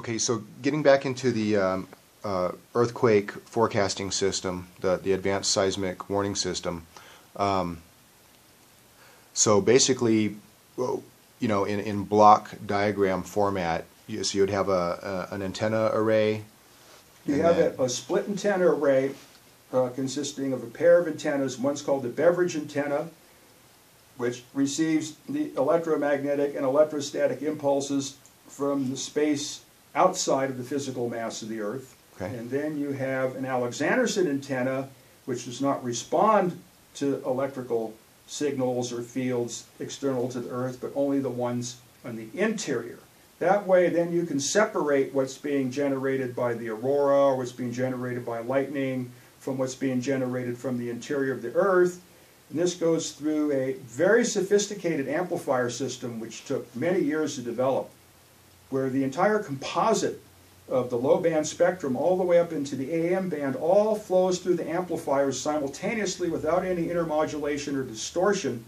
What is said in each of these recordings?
Okay, so getting back into the um, uh, earthquake forecasting system, the, the advanced seismic warning system. Um, so basically, you know, in, in block diagram format, you, so you'd have a, a an antenna array. You have then- a, a split antenna array uh, consisting of a pair of antennas. One's called the beverage antenna, which receives the electromagnetic and electrostatic impulses from the space outside of the physical mass of the Earth. Okay. And then you have an Alexanderson antenna, which does not respond to electrical signals or fields external to the Earth, but only the ones on the interior. That way, then you can separate what's being generated by the aurora or what's being generated by lightning from what's being generated from the interior of the Earth. And this goes through a very sophisticated amplifier system, which took many years to develop, where the entire composite of the low band spectrum all the way up into the AM band all flows through the amplifiers simultaneously without any intermodulation or distortion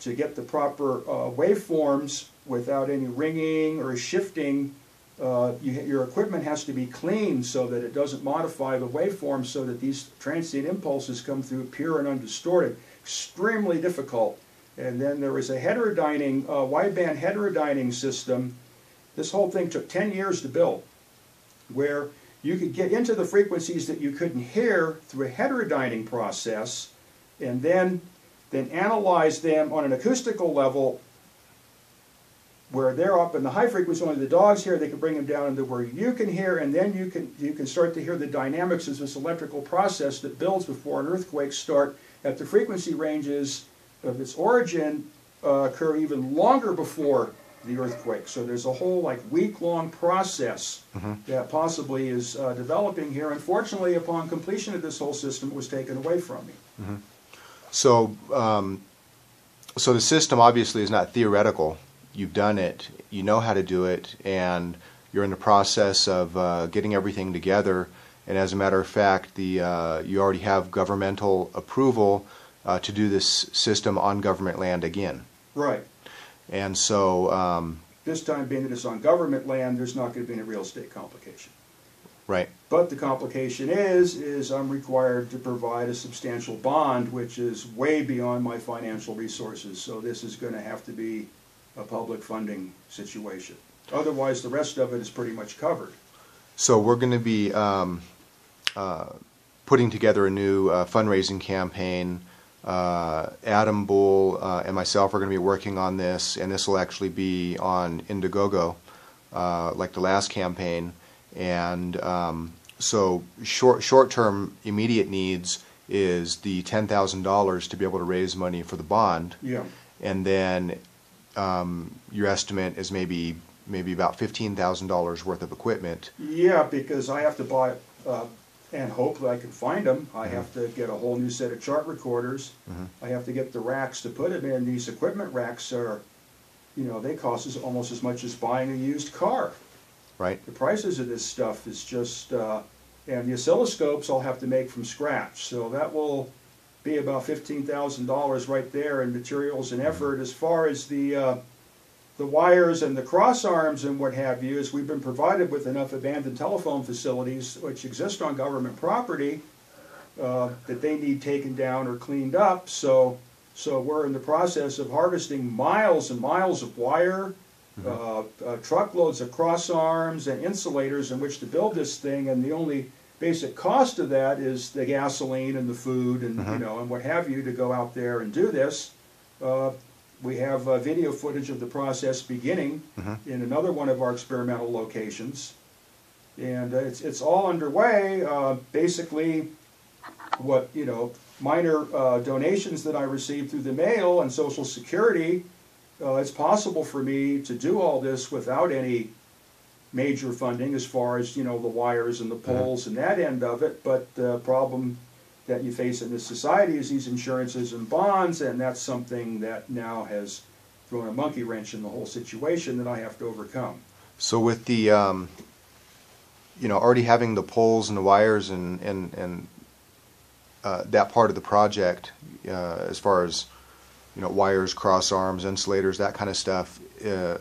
to get the proper uh, waveforms without any ringing or shifting. Uh, you, your equipment has to be clean so that it doesn't modify the waveform so that these transient impulses come through pure and undistorted. Extremely difficult. And then there is a heterodyning, uh, wideband heterodyning system. This whole thing took 10 years to build where you could get into the frequencies that you couldn't hear through a heterodyning process and then then analyze them on an acoustical level where they're up in the high frequency only the dogs hear they can bring them down into where you can hear and then you can you can start to hear the dynamics of this electrical process that builds before an earthquake start at the frequency ranges of its origin uh, occur even longer before the earthquake. So there's a whole like week-long process that possibly is uh, developing here. Unfortunately, upon completion of this whole system, it was taken away from me. So, um, so the system obviously is not theoretical. You've done it. You know how to do it, and you're in the process of uh, getting everything together. And as a matter of fact, the uh, you already have governmental approval uh, to do this system on government land again. Right. And so, um, This time, being that it's on government land, there's not going to be any real estate complication. right, But the complication is, is I'm required to provide a substantial bond, which is way beyond my financial resources. So this is going to have to be a public funding situation. Otherwise, the rest of it is pretty much covered. So we're going to be um, uh, putting together a new uh, fundraising campaign. Uh, Adam Bull uh, and myself are going to be working on this, and this will actually be on Indiegogo, uh, like the last campaign. And um, so, short short term immediate needs is the ten thousand dollars to be able to raise money for the bond, Yeah. and then um, your estimate is maybe maybe about fifteen thousand dollars worth of equipment. Yeah, because I have to buy, uh, and hope that I can find them. I have to get a whole new set of chart recorders. I have to get the racks to put them in. These equipment racks are, you know, they cost us almost as much as buying a used car. right? The prices of this stuff is just, uh, and the oscilloscopes I'll have to make from scratch. So that will be about fifteen thousand dollars right there in materials and effort. As far as the uh, the wires and the cross arms and what have you, is we've been provided with enough abandoned telephone facilities which exist on government property uh, that they need taken down or cleaned up. So, so we're in the process of harvesting miles and miles of wire, uh, uh, truckloads of cross arms and insulators in which to build this thing, and the only basic cost of that is the gasoline and the food and you know and what have you to go out there and do this. Uh, we have uh, video footage of the process beginning in another one of our experimental locations, and uh, it's it's all underway. Uh, basically, what you know, minor uh, donations that I received through the mail and Social Security. Uh, it's possible for me to do all this without any major funding as far as you know the wires and the poles and that end of it. But the problem that you face in this society is these insurances and bonds, and that's something that now has thrown a monkey wrench in the whole situation that I have to overcome. So with the, um, you know, already having the poles and the wires and and and uh, that part of the project, uh, as far as you know, wires, cross arms, insulators, that kind of stuff. Uh,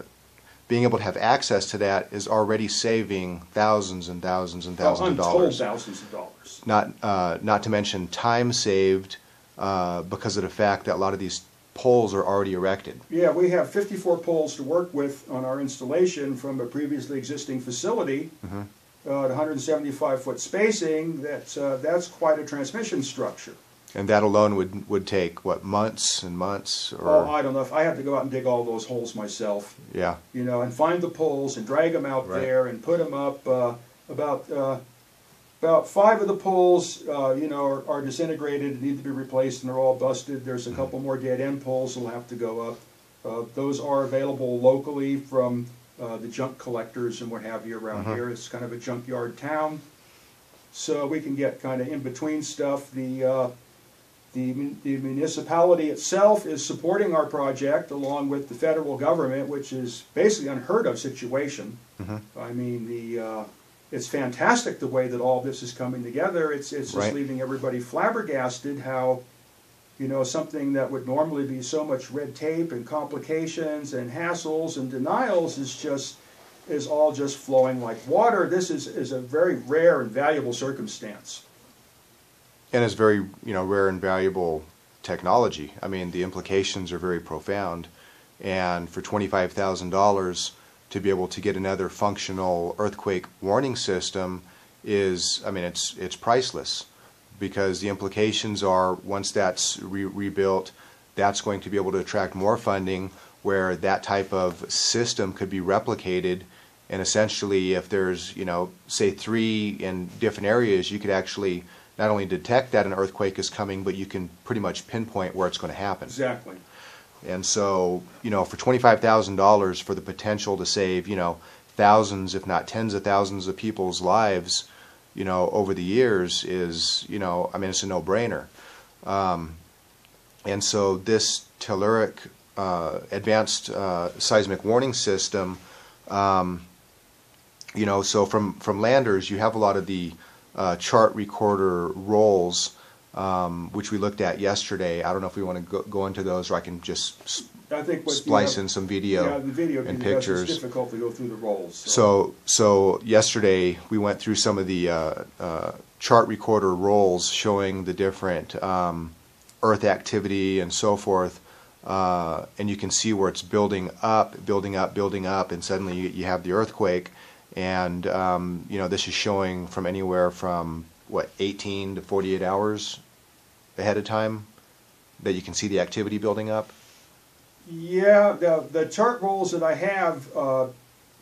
being able to have access to that is already saving thousands and thousands and thousands of dollars. thousands of dollars. Not, uh, not to mention time saved uh, because of the fact that a lot of these poles are already erected. Yeah, we have 54 poles to work with on our installation from a previously existing facility. Mm-hmm. Uh, at 175 foot spacing, that's, uh, that's quite a transmission structure. And that alone would, would take, what, months and months? Oh, I don't know, if I have to go out and dig all those holes myself, yeah, you know, and find the poles and drag them out Right. there and put them up. Uh, about, uh, about five of the poles, uh, you know, are, are disintegrated and need to be replaced and they're all busted. There's a Mm-hmm. couple more dead end poles that'll have to go up. Uh, those are available locally from uh, the junk collectors and what have you around Mhm. here. It's kind of a junkyard town. So we can get kind of in between stuff. The, uh, the the municipality itself is supporting our project along with the federal government, which is basically unheard of situation. Mhm. I mean, the, uh, it's fantastic the way that all this is coming together. It's, it's just Right. leaving everybody flabbergasted how, you know, something that would normally be so much red tape and complications and hassles and denials is just, is all just flowing like water. This is, is a very rare and valuable circumstance. And it's very, you know, rare and valuable technology. I mean, the implications are very profound. And for twenty-five thousand dollars to be able to get another functional earthquake warning system is, I mean, it's it's priceless because the implications are once that's re- rebuilt, that's going to be able to attract more funding where that type of system could be replicated. And essentially, if there's, you know, say three in different areas, you could actually not only detect that an earthquake is coming, but you can pretty much pinpoint where it's going to happen. Exactly. And so, you know, for twenty-five thousand dollars for the potential to save, you know, thousands, if not tens of thousands of people's lives, you know, over the years is, you know, I mean, it's a no-brainer. Um, and so this telluric uh, advanced uh, seismic warning system, um, you know, so from from landers, you have a lot of the uh, chart recorder rolls, um, which we looked at yesterday. I don't know if we want to go, go into those, or I can just I think what you splice in some video, yeah, video and pictures. It's difficult to go through the rolls. So, so yesterday we went through some of the uh, uh, chart recorder rolls showing the different um, Earth activity and so forth, uh, and you can see where it's building up, building up, building up, and suddenly you, you have the earthquake, and um, you know this is showing from anywhere from what 18 to 48 hours ahead of time that you can see the activity building up. Yeah, the, the chart rolls that I have uh,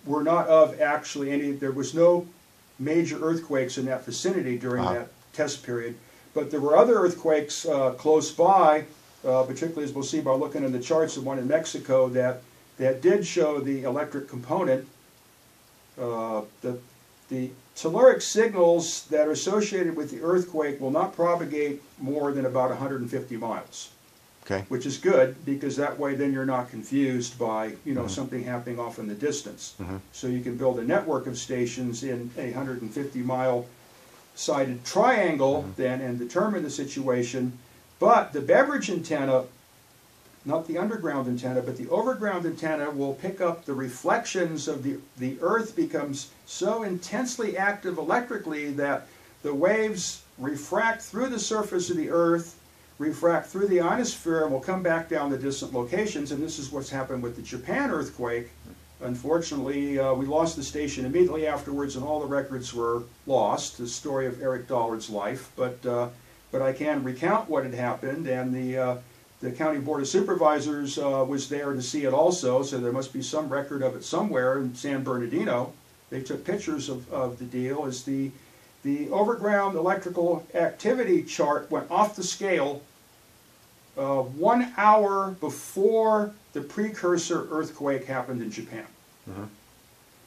were not of actually any, there was no major earthquakes in that vicinity during Uh-huh. that test period. But there were other earthquakes uh, close by, uh, particularly as we'll see by looking in the charts, the one in Mexico that, that did show the electric component. Uh, the, the telluric signals that are associated with the earthquake will not propagate more than about 150 miles Okay. which is good because that way then you're not confused by you know Mhm. something happening off in the distance. Mhm. So you can build a network of stations in a 150 mile sided triangle then and determine the situation. But the beverage antenna, not the underground antenna, but the overground antenna will pick up the reflections of the the earth becomes so intensely active electrically that the waves refract through the surface of the earth refract through the ionosphere and will come back down to distant locations. And this is what's happened with the Japan earthquake. Unfortunately, uh, we lost the station immediately afterwards, and all the records were lost. The story of Eric Dollard's life, but uh, but I can recount what had happened, and the uh, the county board of supervisors uh, was there to see it also. So there must be some record of it somewhere in San Bernardino. They took pictures of, of the deal as the the overground electrical activity chart went off the scale uh, one hour before the precursor earthquake happened in Japan. Mhm.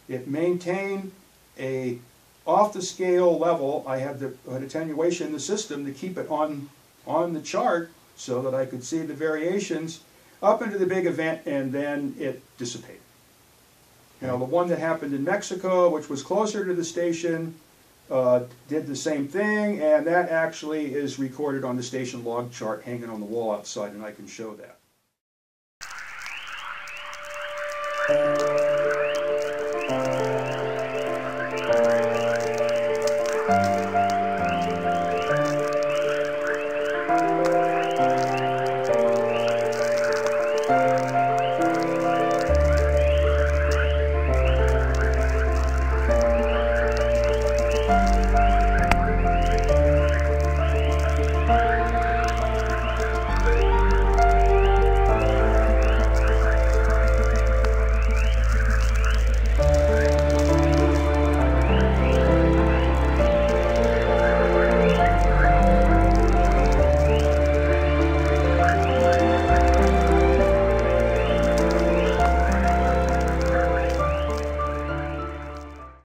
It maintained a off the scale level. I had the had attenuation in the system to keep it on on the chart so that I could see the variations up into the big event, and then it dissipated. Now the one that happened in Mexico, which was closer to the station, uh, did the same thing, and that actually is recorded on the station log chart hanging on the wall outside, and I can show that.